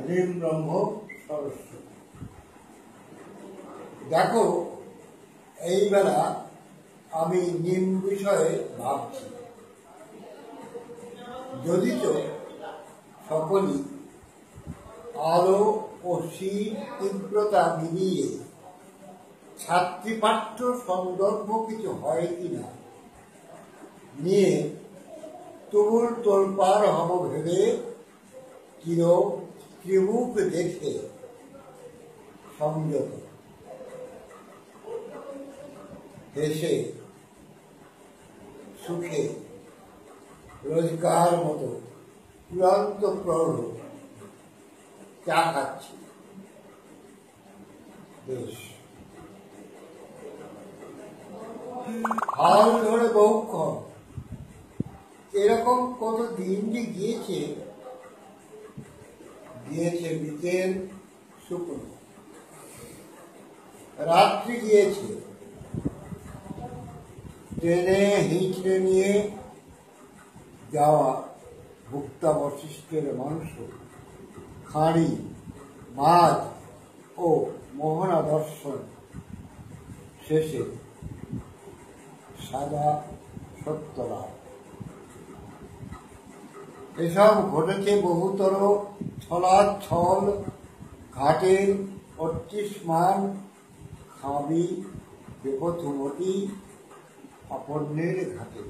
হরিম ব্রহ্ম সরস্বতী। দেখো এইবেলা আমি নিম বিষয়ে ভাবছি। যদিচ সকলই আলো ও শীত তীব্রতা মিলিয়ে ছাত্রীপাঠ্য সন্দর্ভ কিছু হয় কিনা নিয়ে তুমুল তোলপার হব ভেবে চির ত্রিমুখ দেখে সংযত। হেসে, সুখে রোজগার মতো চূড়ান্ত প্রৌঢ় চা খাচ্ছি। বেশ। হাল ধরে বহুক্ষণ এরকম কত দিন যে গিয়েছে গিয়েছে বিকেল শুকনো রাত্রি গিয়েছে। ট্রেনে হিঁচড়ে নিয়ে যাওয়া ভুক্তাবশিষ্টের মাংস, খাঁড়ি, মাছ ও মোহনা দর্শন শেষে সাদা সত্যলাভ এসব ঘটেছে বহুতর ছলাচ্ছল ঘাটের অতিষ্মান খাবি বেপথুমতি অপর্ণের ঘাটে।